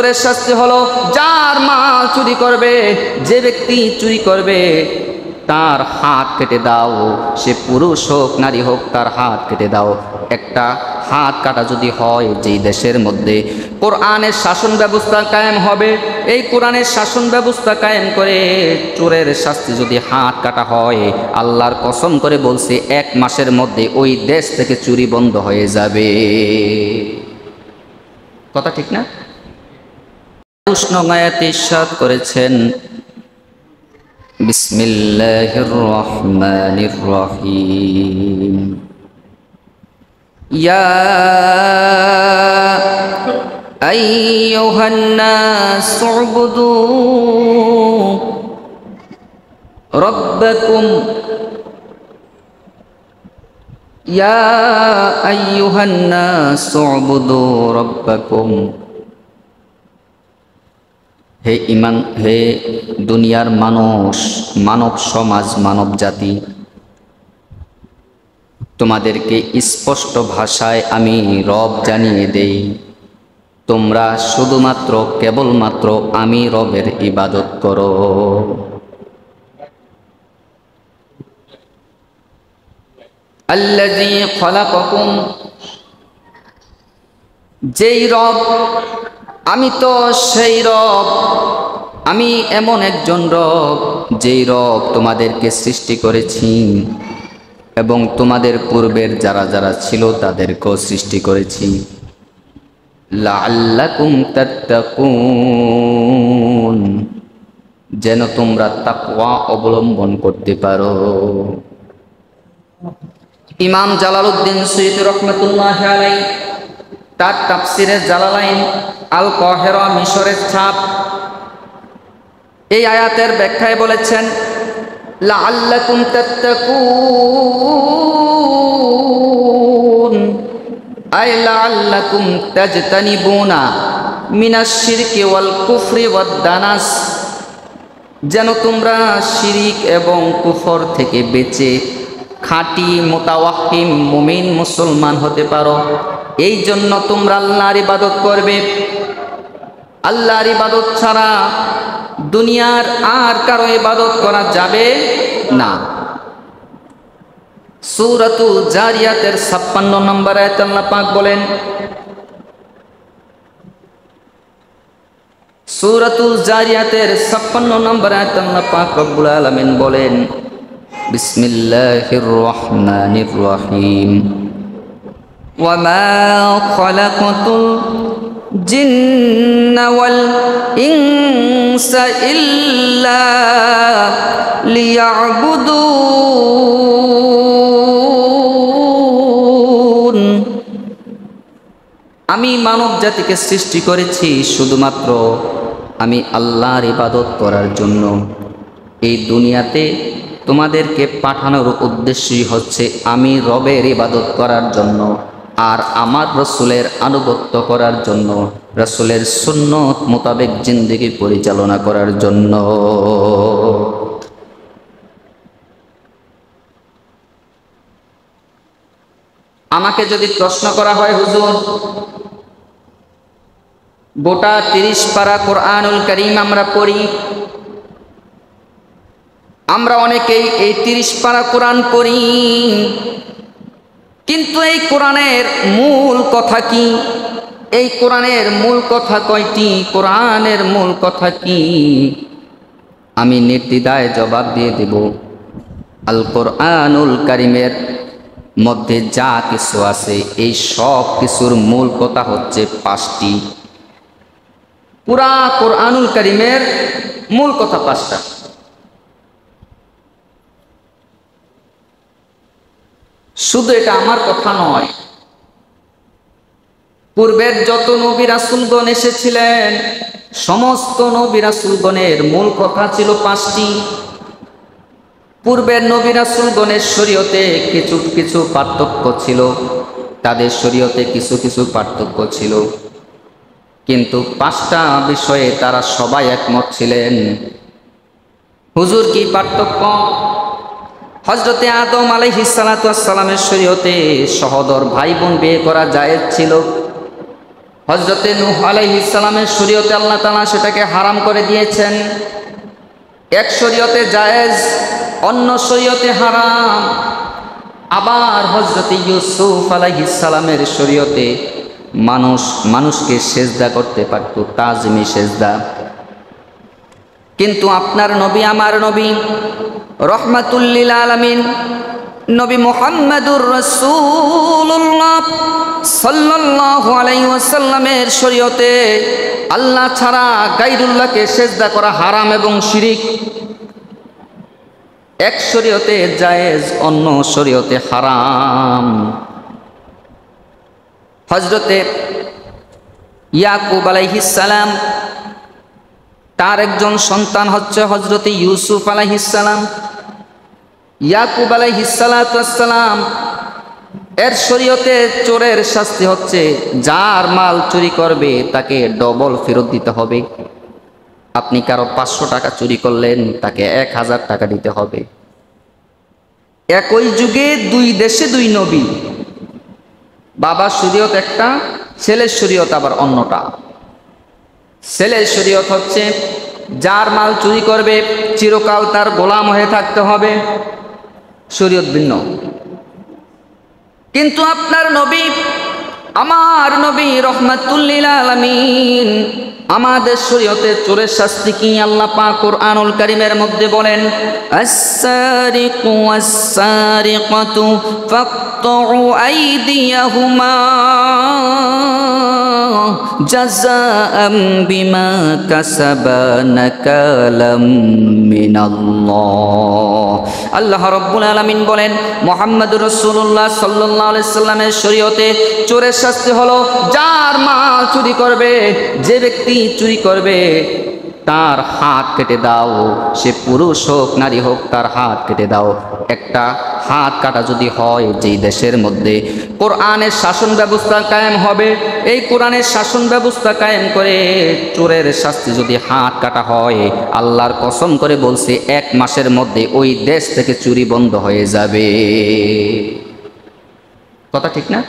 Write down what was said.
চোরের শাস্তি হলো, যার মাল চুরি করবে, যে ব্যক্তি চুরি করবে, তার হাত কেটে দাও। সে পুরুষ হোক, নারী হোক, তার হাত কেটে দাও। একটা হাত কাটা যদি হয়, যেই দেশের মধ্যে কোরআনের শাসন ব্যবস্থা কায়েম হবে, এই কোরআনের শাসন ব্যবস্থা কায়েম করে চোরের শাস্তি যদি হাত কাটা হয়, আল্লাহর কসম করে বলছে, এক মাসের মধ্যে ওই দেশ থেকে চুরি বন্ধ হয়ে যাবে। কথা ঠিক না? উষ্ণগায়াতে ইস্বাদ করেছেন। বিসমিল্লাহির রহমানির রহিম। ইয়া আইয়ুহান নাস উবুদু রব্বাকুম। ইয়া আইয়ুহান নাস উবুদু রব্বাকুম। হে ইমান, হে দুনিয়ার মানুষ, মানব সমাজ, মানব জাতি, তোমাদেরকে স্পষ্ট ভাষায় আমি রব জানিয়ে দেই, তোমরা শুধুমাত্র, কেবলমাত্র আমি রবের ইবাদত করো। খলাকাকুম, যেই রব আমি তো সেই রব। আমি এমন একজন রব, যেই রব তোমাদেরকে সৃষ্টি করেছি এবং তোমাদের পূর্বের যারা যারা ছিল তাদেরকেও সৃষ্টি করেছি। যেন তোমরা তাকওয়া অবলম্বন করতে পারো। ইমাম জালালউদ্দিন সৈয়দ রহমতুল্লাহ আলাই তার তাফসিরের জালালাইন আল কহেরা মিশরের ছাপ। এই আয়াতের ব্যাখ্যায় বলেছেন তাত্তাকুন। আই ওয়াল কুফরি দানাস। যেন তোমরা শিরিক এবং কুফর থেকে বেঁচে খাঁটি মোতাওয়াহিম মুমিন মুসলমান হতে পারো। এই জন্য তোমরা আল্লাহর ইবাদত করবে। আল্লাহর ইবাদত ছাড়া দুনিয়ার আর কারও ইবাদত করা যাবে না। সূরাতুল জারিয়াতের ছাপ্পান্ন নম্বর আল্লাহ পাক বলেন, সূরাতুল জারিয়াতের ছাপ্পান্ন নম্বর আল্লাহ পাক রব্বুল আলামিন বলেন, বিসমিল্লাহির রহমানির রহিম। وما خلقت الجن والإنس إلا ليعبدون আমি মানব জাতিকে সৃষ্টি করেছি শুধুমাত্র আমি আল্লাহর ইবাদত করার জন্য এই দুনিয়াতে তোমাদেরকে পাঠানোর উদ্দেশ্যই হচ্ছে আমি রবের ইবাদত করার জন্য আর আমার রসুলের আনুগত্য করার জন্য, রসুলের সুন্নত মোতাবেক জিন্দিগি পরিচালনা করার জন্য। আমাকে যদি প্রশ্ন করা হয়, হুজুর, গোটা তিরিশ পারা কোরআনুল করিম আমরা পড়ি, আমরা অনেকেই এই তিরিশ পারা কোরআন পড়ি কিন্তু এই কোরআনের মূল কথা কি? এই কোরআনের মূল কথা কয়টি? কোরআনের মূল কথা কি? আমি নির্দ্বিধায় জবাব দিয়ে দেব। আল কোরআনুল কারিমের মধ্যে যা কিছু আছে, এই সব কিছুর মূল কথা হচ্ছে পাঁচটি। পুরা কোরআনুল কারিমের মূল কথা পাঁচটা। শুধু এটা আমার কথা নয়। পূর্বের যত নবী এসেছিলেন, সমস্ত নবী রাসুলগণের মূল কথা ছিল পাঁচটি। পূর্বের নবী রাসুলগণের শরীয়তে কিছু কিছু পার্থক্য ছিল, তাদের শরীয়তে কিছু কিছু পার্থক্য ছিল। কিন্তু পাঁচটা বিষয়ে তারা সবাই একমত ছিলেন। হুজুর কি পার্থক্য? হজরতে আদম আলাইহিসালাতামের শরীয়তে সহদর ভাই বোন বিয়ে করা জায়েজ ছিল। হজরতে নূহ আলাইহিসালামের শরীয়তে আল্লাহ তালা সেটাকে হারাম করে দিয়েছেন। এক শরীয়তে জায়েজ, অন্য শরীয়তে হারাম। আবার হজরতে ইউসুফ আলাইহিসালামের শরীয়তে মানুষ, মানুষকে সেজদা করতে পারত, তাজমি সেজদা। কিন্তু আপনার নবী আমার নবী, রহমাতুল্লিল আলমিন, নবী মোহাম্মদুর রসুল্লাহ সাল্লাল্লাহু আলাইহি ওয়াসাল্লামের শরীয়তে আল্লাহ ছাড়া গাইরুল্লাহকে সেজদা করা হারাম এবং শিরিক। এক শরীয়তে জায়েজ, অন্য শরীয়তে হারাম। হজরতে ইয়াকুব আলাইহিস সালাম তার একজন সন্তান হচ্ছে হজরতে ইউসুফ আলাইহিসালাম ইয়াকুব আলাইহিসালাম এর শরীয়তে চোরের শাস্তি হচ্ছে যার মাল চুরি করবে তাকে ডবল ফেরত দিতে হবে। আপনি কারও পাঁচশো টাকা চুরি করলেন, তাকে এক হাজার টাকা দিতে হবে। একই যুগে দুই দেশে দুই নবী। বাবার শরীয়ত একটা, ছেলের শরীয়ত আবার অন্যটা। ছেলের শরীয়ত হচ্ছে, যার মাল চুরি করবে, চিরকাল তার গোলাম হয়ে থাকতে হবে। শরীয়ত ভিন্ন। কিন্তু আপনার নবী, আমার নবী রহমাতুল্লিল আলমিন, আমাদের শরীয়তে চোরের শাস্তি কি আল্লাহ পাক কোরআনুল কারীমের মধ্যে বলেন, আস-সারিকু ওয়াস-সারিকাতু ফাকতু আইদিয়াহুমা। জাযাআম বিমা কাসাবা নাকালাম মিনাল্লাহ। আল্লাহ রব্বুল আলামিন বলেন মোহাম্মদ রসুল্লাহ সাল্লাহ সাল্লামের শরীয়তে চোরের শাস্তি হলো, যার মাল চুরি করবে, যে ব্যক্তি চুরি করবে তার হাত কেটে দাও। সে পুরুষ হোক, নারী হোক, তার হাত কেটে দাও। একটা হাত কাটা যদি হয়, যেই দেশের মধ্যে কোরআনের শাসন ব্যবস্থা কায়েম হবে, এই কোরআনের শাসন ব্যবস্থা কায়েম করে চোরের শাস্তি যদি হাত কাটা হয়, আল্লাহর কসম করে বলছে, এক মাসের মধ্যে ওই দেশ থেকে চুরি বন্ধ হয়ে যাবে। কথা ঠিক না?